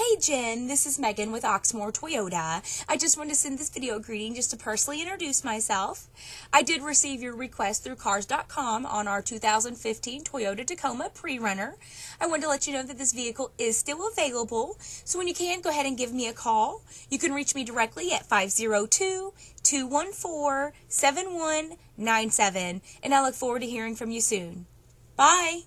Hey Jen, this is Megan with Oxmoor Toyota. I just wanted to send this video greeting just to personally introduce myself. I did receive your request through cars.com on our 2015 Toyota Tacoma PreRunner. I wanted to let you know that this vehicle is still available, so when you can, go ahead and give me a call. You can reach me directly at 502-214-7197, and I look forward to hearing from you soon. Bye!